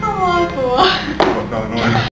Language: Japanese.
怖い怖い。